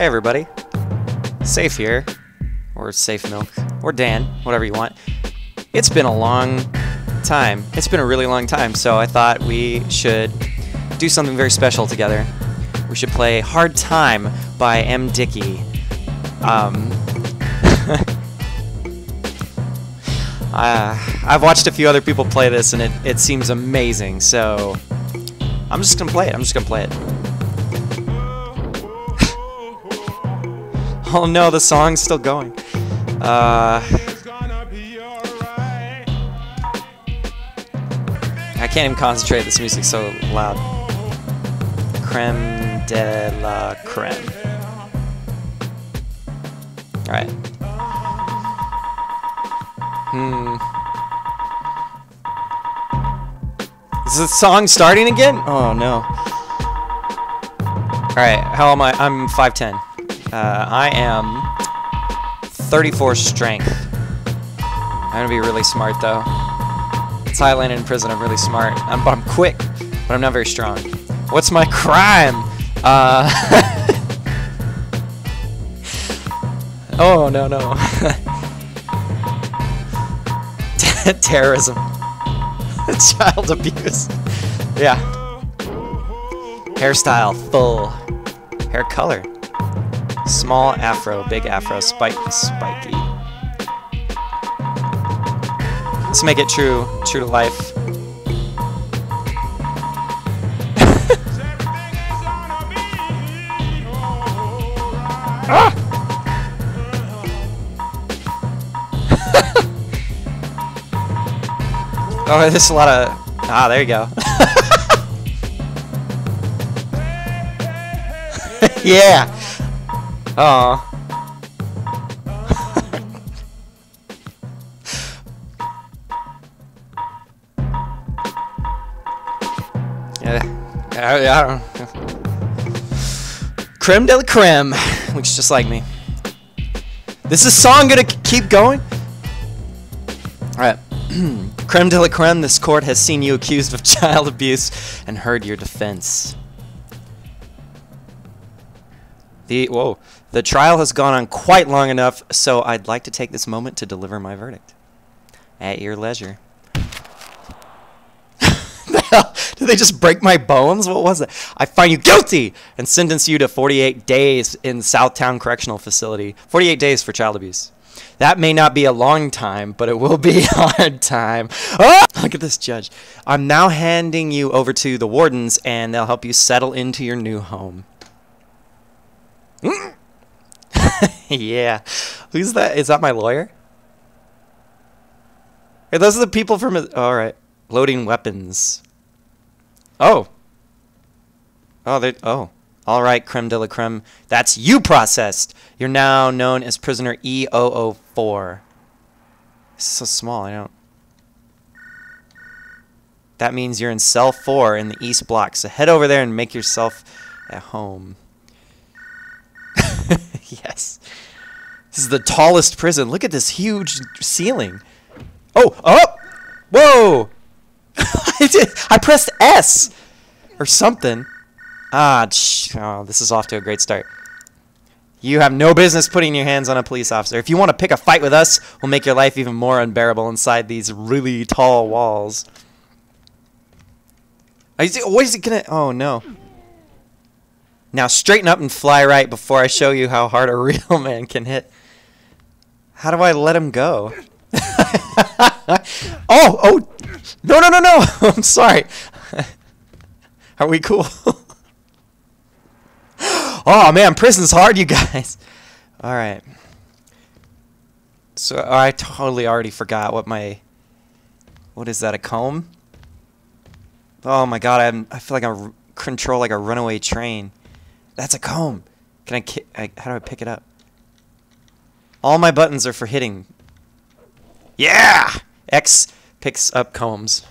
Hey everybody. Safe here. Or Safe Milk. Or Dan. Whatever you want. It's been a long time. It's been a really long time, so I thought we should do something very special together. We should play Hard Time by MDickie. Um, uh, I've watched a few other people play this and it, it seems amazing, so I'm just gonna play it. I'm just gonna play it. oh no, the song's still going. Uh, I can't even concentrate. This music's so loud. Creme de la creme. Alright. Hmm. Is the song starting again? Oh no. Alright, how am I? I'm 5'10. Uh, I am 34 strength. I'm gonna be really smart though. Thailand in prison, I'm really smart. I'm, I'm quick, but I'm not very strong. What's my crime? Uh. oh, no, no. Terrorism. Child abuse. Yeah. Hairstyle, full. Hair color. Small afro, big afro, spike, spiky. Let's make it true, true to life. ah! oh, there's a lot of... Ah, there you go. yeah! Oh. Yeah, I, don't. Creme de la creme, looks just like me. This is song gonna keep going. All right, creme de la creme. This court has seen you accused of child abuse and heard your defense. The whoa, the trial has gone on quite long enough, so I'd like to take this moment to deliver my verdict. At your leisure. Did they just break my bones? What was it? I find you guilty and sentence you to 48 days in Southtown Correctional Facility. 48 days for child abuse. That may not be a long time, but it will be a hard time. Oh! Look at this judge. I'm now handing you over to the wardens, and they'll help you settle into your new home. yeah. Who's that? Is that my lawyer? Hey, those are the people from... All right. Loading weapons. Oh. Oh, they oh. All right, creme de la creme. That's you processed. You're now known as prisoner E004. It's so small, I don't... That means you're in cell 4 in the East Block, so head over there and make yourself at home. yes. This is the tallest prison. Look at this huge ceiling. Oh, oh! Whoa! I did. I pressed S or something. Ah, oh, this is off to a great start. You have no business putting your hands on a police officer. If you want to pick a fight with us, we'll make your life even more unbearable inside these really tall walls. Is it, what is it gonna? Oh no. Now straighten up and fly right before I show you how hard a real man can hit. How do I let him go? oh, oh, no, no, no, no. I'm sorry. Are we cool? oh man, prison's hard, you guys. All right. So I totally already forgot what my. What is that? A comb? Oh my god! I'm. I feel like I control like a runaway train. That's a comb. Can I, I? How do I pick it up? All my buttons are for hitting. Yeah! X picks up combs.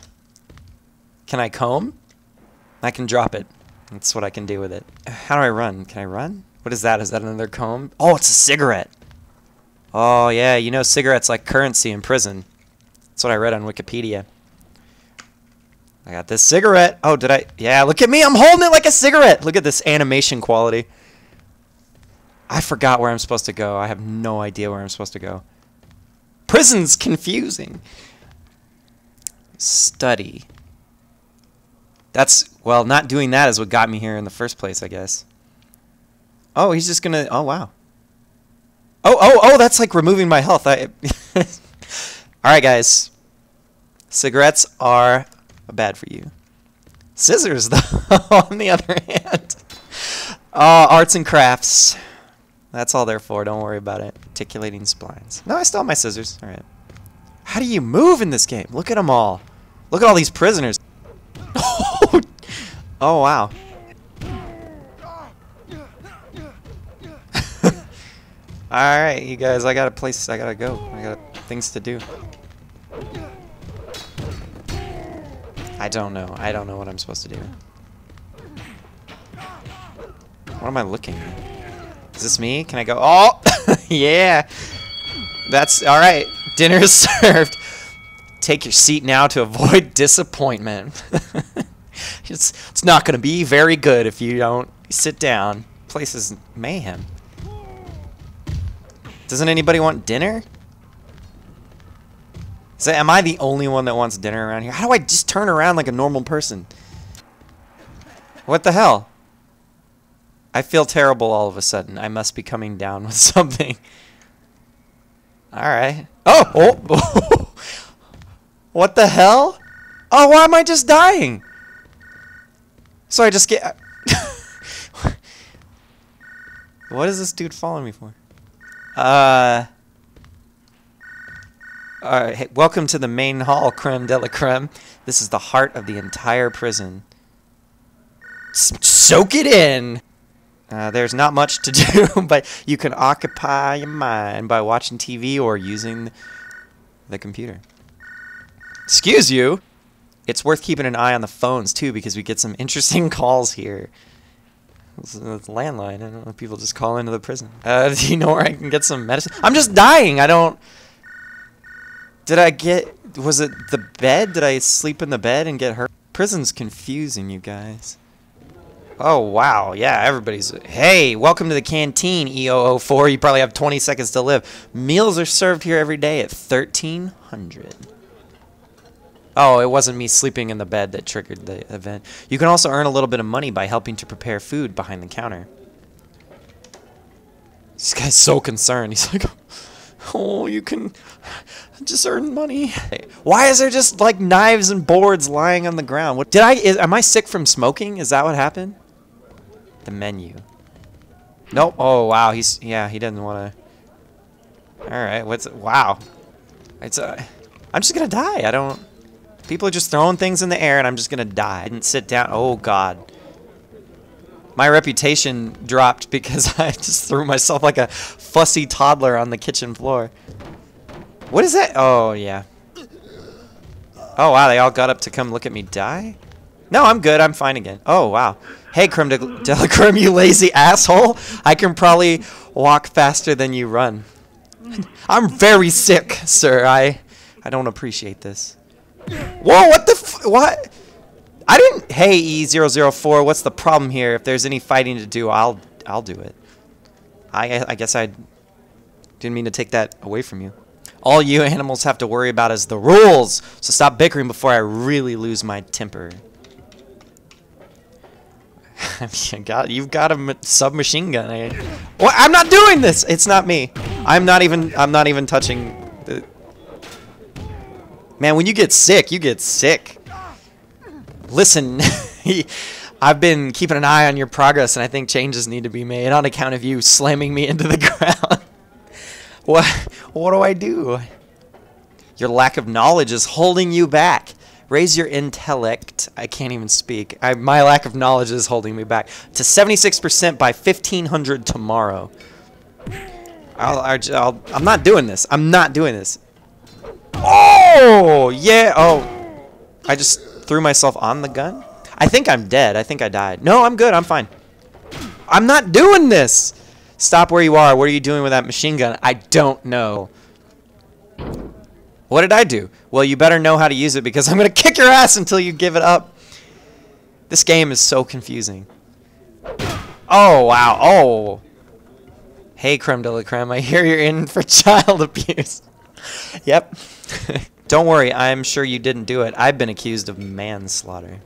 Can I comb? I can drop it. That's what I can do with it. How do I run? Can I run? What is that? Is that another comb? Oh, it's a cigarette. Oh, yeah, you know cigarettes like currency in prison. That's what I read on Wikipedia. I got this cigarette. Oh, did I? Yeah, look at me. I'm holding it like a cigarette. Look at this animation quality. I forgot where I'm supposed to go. I have no idea where I'm supposed to go. Prison's confusing. Study. That's, well, not doing that is what got me here in the first place, I guess. Oh, he's just gonna, oh, wow. Oh, oh, oh, that's like removing my health. I, Alright, guys. Cigarettes are bad for you. Scissors, though, on the other hand. Uh, arts and crafts. That's all they're for. Don't worry about it. Articulating splines. No, I have my scissors. All right. How do you move in this game? Look at them all. Look at all these prisoners. oh, wow. all right, you guys. I got a place. I gotta go. I got things to do. I don't know. I don't know what I'm supposed to do. What am I looking at? Is this me? Can I go? Oh! yeah! That's alright. Dinner is served. Take your seat now to avoid disappointment. it's, it's not going to be very good if you don't sit down. Place is mayhem. Doesn't anybody want dinner? So am I the only one that wants dinner around here? How do I just turn around like a normal person? What the hell? I feel terrible all of a sudden. I must be coming down with something. Alright. Oh! oh. what the hell? Oh, why am I just dying? So I just get... what is this dude following me for? Uh... Alright, hey, welcome to the main hall, creme de la creme. This is the heart of the entire prison. S soak it in! Uh, there's not much to do, but you can occupy your mind by watching TV or using the computer. Excuse you! It's worth keeping an eye on the phones, too, because we get some interesting calls here. It's a landline. I don't know. People just call into the prison. Uh, do you know where I can get some medicine? I'm just dying! I don't... Did I get... Was it the bed? Did I sleep in the bed and get hurt? Prison's confusing, you guys. Oh, wow. Yeah, everybody's... Hey, welcome to the canteen, E004. You probably have 20 seconds to live. Meals are served here every day at 1300 Oh, it wasn't me sleeping in the bed that triggered the event. You can also earn a little bit of money by helping to prepare food behind the counter. This guy's so concerned. He's like, oh, you can just earn money. Why is there just like knives and boards lying on the ground? What did I? Is, am I sick from smoking? Is that what happened? the menu. Nope. Oh, wow. He's, yeah, he doesn't want to. Alright, what's, wow. It's, uh, I'm just to die. I don't, people are just throwing things in the air and I'm just to die. I didn't sit down. Oh, God. My reputation dropped because I just threw myself like a fussy toddler on the kitchen floor. What is that? Oh, yeah. Oh, wow, they all got up to come look at me die? No, I'm good. I'm fine again. Oh, wow. Hey, creme de, de la creme, you lazy asshole. I can probably walk faster than you run. I'm very sick, sir. I I don't appreciate this. Whoa, what the f what? I didn't Hey, E004, what's the problem here? If there's any fighting to do, I'll I'll do it. I I guess I didn't mean to take that away from you. All you animals have to worry about is the rules. So stop bickering before I really lose my temper. got you've got a submachine gun. Eh? I, well, I'm not doing this. It's not me. I'm not even I'm not even touching the Man, when you get sick, you get sick. Listen, I've been keeping an eye on your progress and I think changes need to be made on account of you slamming me into the ground. what what do I do? Your lack of knowledge is holding you back. Raise your intellect. I can't even speak. I, my lack of knowledge is holding me back. To 76% by 1500 tomorrow. I'll, I'll, I'm not doing this. I'm not doing this. Oh, yeah. Oh, I just threw myself on the gun. I think I'm dead. I think I died. No, I'm good. I'm fine. I'm not doing this. Stop where you are. What are you doing with that machine gun? I don't know. What did I do? Well, you better know how to use it because I'm going to kick your ass until you give it up. This game is so confusing. Oh, wow. Oh. Hey, creme de la creme, I hear you're in for child abuse. yep. Don't worry, I'm sure you didn't do it. I've been accused of manslaughter.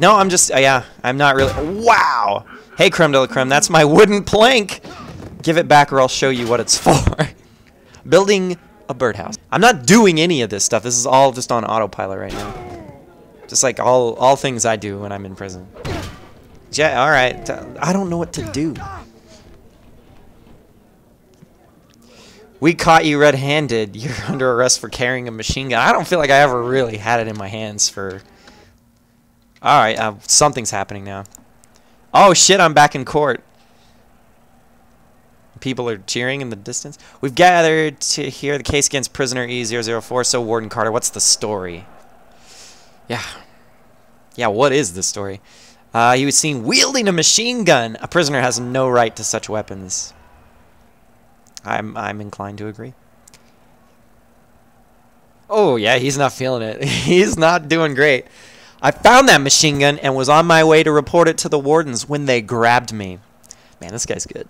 No, I'm just, uh, yeah, I'm not really. Wow! Hey, creme de la creme, that's my wooden plank! Give it back or I'll show you what it's for. Building a birdhouse. I'm not doing any of this stuff. This is all just on autopilot right now. Just like all, all things I do when I'm in prison. Yeah, alright. I don't know what to do. We caught you red-handed. You're under arrest for carrying a machine gun. I don't feel like I ever really had it in my hands for... Alright, uh, something's happening now. Oh shit, I'm back in court. People are cheering in the distance. We've gathered to hear the case against prisoner E004, so Warden Carter, what's the story? Yeah. Yeah, what is the story? Uh, he was seen wielding a machine gun. A prisoner has no right to such weapons. I'm I'm inclined to agree. Oh yeah, he's not feeling it. he's not doing great. I found that machine gun and was on my way to report it to the wardens when they grabbed me. Man, this guy's good.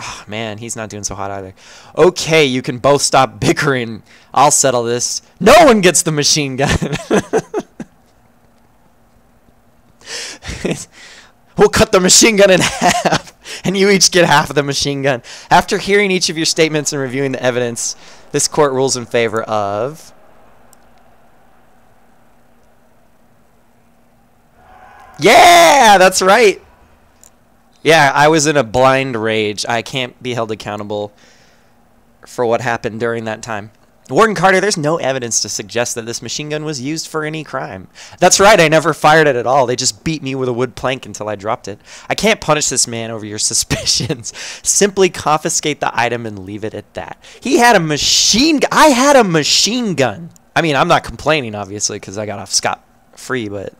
Oh, man, he's not doing so hot either. Okay, you can both stop bickering. I'll settle this. No one gets the machine gun. we'll cut the machine gun in half and you each get half of the machine gun. After hearing each of your statements and reviewing the evidence, this court rules in favor of... Yeah, that's right. Yeah, I was in a blind rage. I can't be held accountable for what happened during that time. Warden Carter, there's no evidence to suggest that this machine gun was used for any crime. That's right, I never fired it at all. They just beat me with a wood plank until I dropped it. I can't punish this man over your suspicions. Simply confiscate the item and leave it at that. He had a machine gun. I had a machine gun. I mean, I'm not complaining, obviously, because I got off scot-free, but...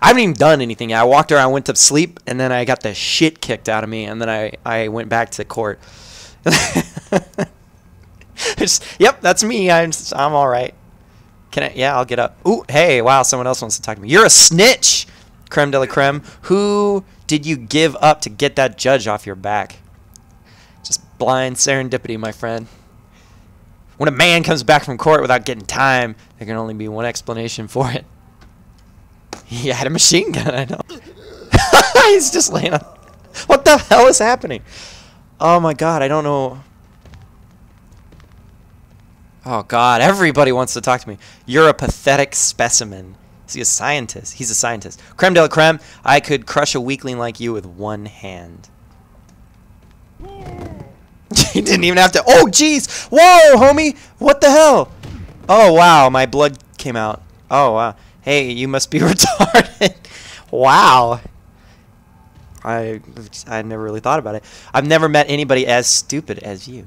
I haven't even done anything. I walked around, went to sleep, and then I got the shit kicked out of me, and then I, I went back to court. Just, yep, that's me. I'm I'm all right. Can I? Yeah, I'll get up. Ooh, hey, wow, someone else wants to talk to me. You're a snitch, creme de la creme. Who did you give up to get that judge off your back? Just blind serendipity, my friend. When a man comes back from court without getting time, there can only be one explanation for it. He had a machine gun, I know. He's just laying on. What the hell is happening? Oh my god, I don't know. Oh God, everybody wants to talk to me. You're a pathetic specimen. Is he a scientist? He's a scientist. Creme de la creme, I could crush a weakling like you with one hand. he didn't even have to. Oh, jeez. Whoa, homie. What the hell? Oh, wow. My blood came out. Oh, wow. Hey, you must be retarded. wow. I I never really thought about it. I've never met anybody as stupid as you.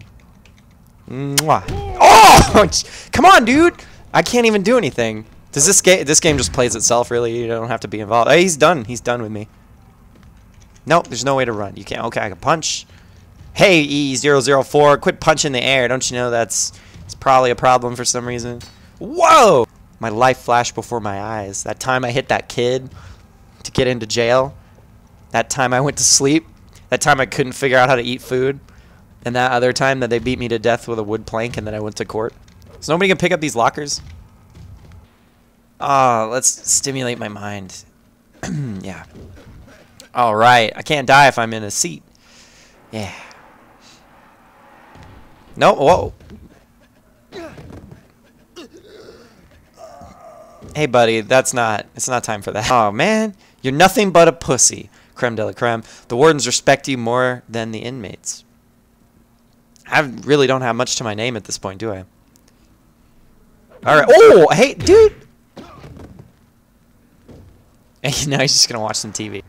Mwah. Oh! Come on, dude! I can't even do anything. Does this game this game just plays itself really? You don't have to be involved. Hey, he's done. He's done with me. Nope, there's no way to run. You can't. Okay, I can punch. Hey, E004, quit punching the air. Don't you know that's it's probably a problem for some reason? Whoa! My life flashed before my eyes. That time I hit that kid to get into jail. That time I went to sleep. That time I couldn't figure out how to eat food. And that other time that they beat me to death with a wood plank and then I went to court. Is nobody gonna pick up these lockers? Ah, oh, let's stimulate my mind. yeah. Alright, I can't die if I'm in a seat. Yeah. No, whoa. Hey buddy, that's not, it's not time for that. Oh man, you're nothing but a pussy. Creme de la creme. The wardens respect you more than the inmates. I really don't have much to my name at this point, do I? Alright. Oh, hey, dude! Hey, now he's just to watch some TV.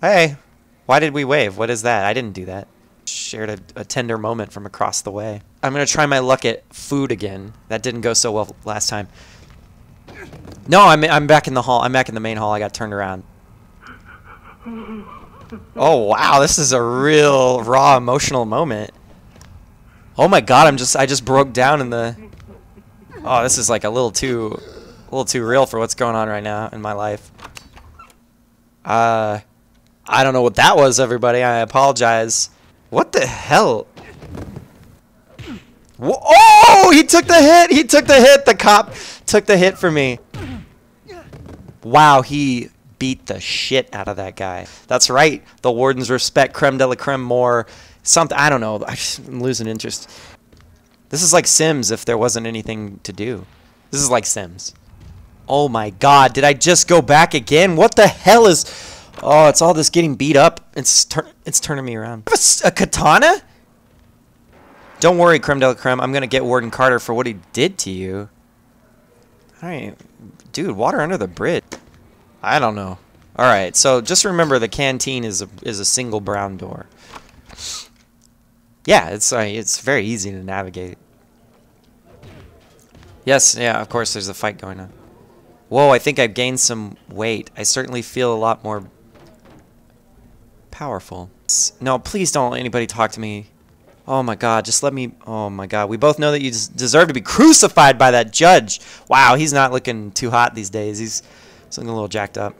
Hey, why did we wave? What is that? I didn't do that. Shared a, a tender moment from across the way. I'm to try my luck at food again. That didn't go so well last time. No, I'm, I'm back in the hall. I'm back in the main hall. I got turned around. Oh, wow. This is a real raw emotional moment. Oh my god, I'm just I just broke down in the Oh, this is like a little too a little too real for what's going on right now in my life. Uh I don't know what that was, everybody. I apologize. What the hell? Oh, he took the hit. He took the hit. The cop took the hit for me. Wow, he beat the shit out of that guy. That's right. The wardens respect creme de la creme more. Something, I don't know. I'm losing interest. This is like Sims if there wasn't anything to do. This is like Sims. Oh my god, did I just go back again? What the hell is... Oh, it's all this getting beat up. It's, tur it's turning me around. A, a katana? Don't worry, creme de la creme. I'm going to get Warden Carter for what he did to you. Alright. Dude, water under the bridge. I don't know. Alright, so just remember the canteen is a, is a single brown door. Yeah, it's uh, it's very easy to navigate. Yes, yeah, of course there's a fight going on. Whoa, I think I've gained some weight. I certainly feel a lot more powerful. No, please don't let anybody talk to me. Oh my god, just let me... Oh my god, we both know that you deserve to be crucified by that judge. Wow, he's not looking too hot these days. He's, he's looking a little jacked up.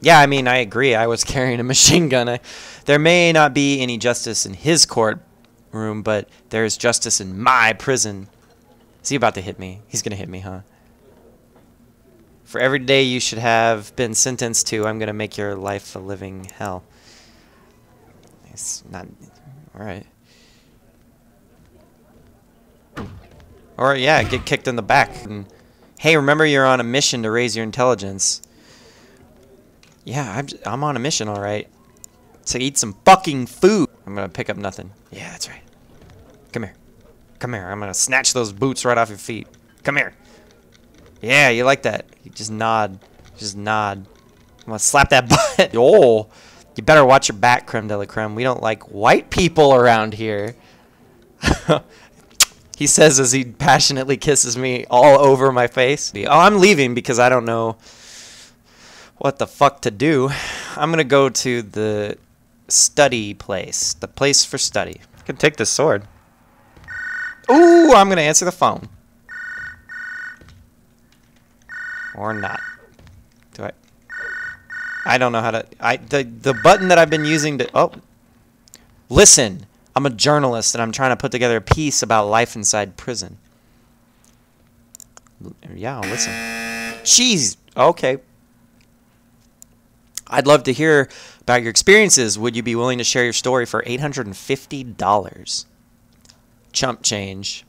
Yeah, I mean, I agree. I was carrying a machine gun. I, there may not be any justice in his court room, but there is justice in my prison. Is he about to hit me? He's going to hit me, huh? For every day you should have been sentenced to, I'm going to make your life a living hell. It's not... Alright. Or, yeah, get kicked in the back. And, hey, remember you're on a mission to raise your intelligence. Yeah, I'm, I'm on a mission, alright. To eat some fucking food. I'm gonna pick up nothing. Yeah, that's right. Come here. Come here. I'm gonna snatch those boots right off your feet. Come here. Yeah, you like that. You just nod. Just nod. I'm gonna slap that butt. oh, you better watch your back, creme de la creme. We don't like white people around here. he says as he passionately kisses me all over my face. Oh, I'm leaving because I don't know what the fuck to do. I'm gonna go to the study place. The place for study. I can take this sword. Ooh, I'm gonna answer the phone. Or not. Do I? I don't know how to. I the the button that I've been using to. Oh, listen. I'm a journalist and I'm trying to put together a piece about life inside prison. Yeah, listen. Jeez. Okay. I'd love to hear about your experiences. Would you be willing to share your story for $850? Chump change.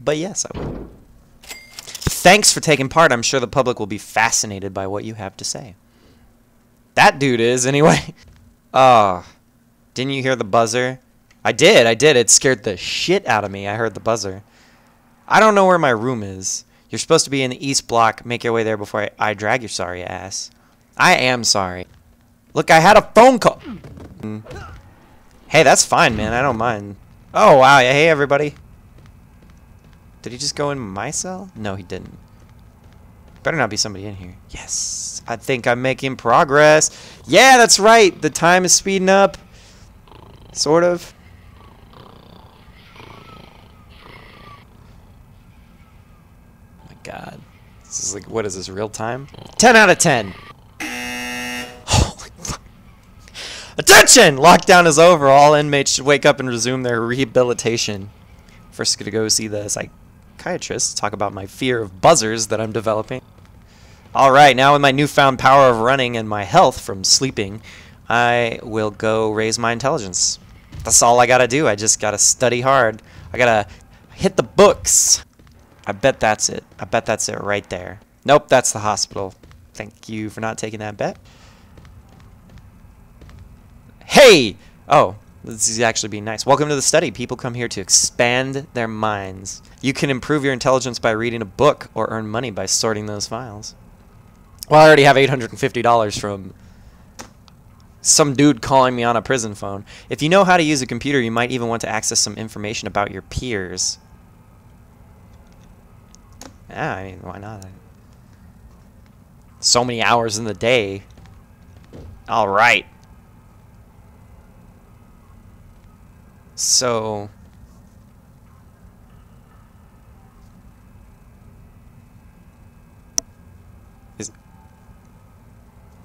But yes, I would. Thanks for taking part. I'm sure the public will be fascinated by what you have to say. That dude is, anyway. Oh, didn't you hear the buzzer? I did, I did. It scared the shit out of me. I heard the buzzer. I don't know where my room is. You're supposed to be in the east block. Make your way there before I, I drag your sorry ass. I am sorry. Look, I had a phone call. Hey, that's fine, man. I don't mind. Oh, wow. Hey, everybody. Did he just go in my cell? No, he didn't. Better not be somebody in here. Yes. I think I'm making progress. Yeah, that's right. The time is speeding up. Sort of. God. This is like, what is this, real time? 10 out of 10! Holy fuck. Attention! Lockdown is over. All inmates should wake up and resume their rehabilitation. First, gonna go see the psychiatrist, talk about my fear of buzzers that I'm developing. Alright, now with my newfound power of running and my health from sleeping, I will go raise my intelligence. That's all I gotta do. I just gotta study hard. I gotta hit the books. I bet that's it. I bet that's it right there. Nope, that's the hospital. Thank you for not taking that bet. Hey! Oh, this is actually being nice. Welcome to the study. People come here to expand their minds. You can improve your intelligence by reading a book or earn money by sorting those files. Well, I already have $850 from some dude calling me on a prison phone. If you know how to use a computer, you might even want to access some information about your peers. Yeah, I mean, why not? So many hours in the day. All right. So... Is,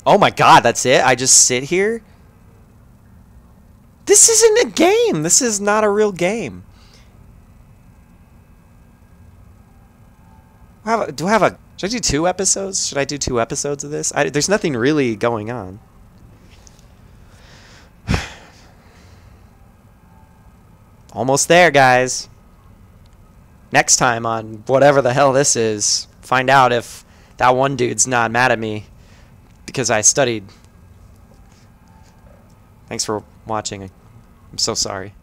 Oh my god, that's it? I just sit here? This isn't a game. This is not a real game. Do I have a... Should I do two episodes? Should I do two episodes of this? I, there's nothing really going on. Almost there, guys. Next time on whatever the hell this is, find out if that one dude's not mad at me because I studied. Thanks for watching. I'm so sorry.